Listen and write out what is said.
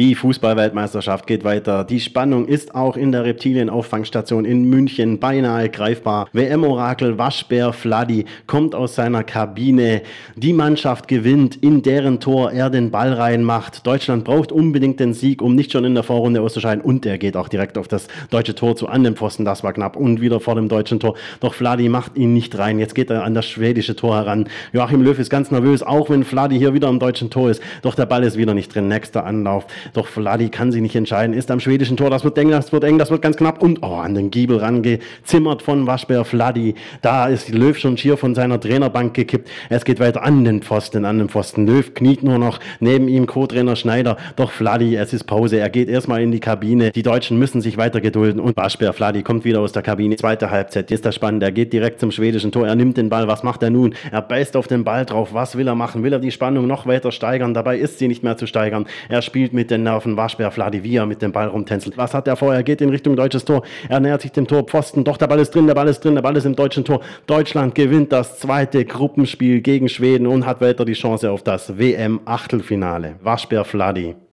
Die Fußballweltmeisterschaft geht weiter. Die Spannung ist auch in der Reptilienauffangstation in München beinahe greifbar. WM-Orakel Waschbär Fladi kommt aus seiner Kabine. Die Mannschaft gewinnt, in deren Tor er den Ball reinmacht. Deutschland braucht unbedingt den Sieg, um nicht schon in der Vorrunde auszuscheiden. Und er geht auch direkt auf das deutsche Tor zu an dem Pfosten. Das war knapp. Und wieder vor dem deutschen Tor. Doch Fladi macht ihn nicht rein. Jetzt geht er an das schwedische Tor heran. Joachim Löw ist ganz nervös, auch wenn Fladi hier wieder am deutschen Tor ist. Doch der Ball ist wieder nicht drin. Nächster Anlauf. Doch Vladi kann sich nicht entscheiden, ist am schwedischen Tor. Das wird eng, das wird eng, das wird ganz knapp. Und oh, an den Giebel rangezimmert von Waschbär Vladi. Da ist Löw schon schier von seiner Trainerbank gekippt. Es geht weiter an den Pfosten, an den Pfosten. Löw kniet nur noch neben ihm Co-Trainer Schneider. Doch Vladi, es ist Pause. Er geht erstmal in die Kabine. Die Deutschen müssen sich weiter gedulden. Und Waschbär Vladi kommt wieder aus der Kabine. Zweite Halbzeit. Ist das spannend. Er geht direkt zum schwedischen Tor. Er nimmt den Ball. Was macht er nun? Er beißt auf den Ball drauf. Was will er machen? Will er die Spannung noch weiter steigern? Dabei ist sie nicht mehr zu steigern. Er spielt den Nerven. Waschbär Vladivia mit dem Ball rumtänzelt. Was hat er vor? Er geht in Richtung deutsches Tor. Er nähert sich dem Tor Pfosten. Doch der Ball ist drin, der Ball ist drin, der Ball ist im deutschen Tor. Deutschland gewinnt das zweite Gruppenspiel gegen Schweden und hat weiter die Chance auf das WM-Achtelfinale. Waschbär Vladi.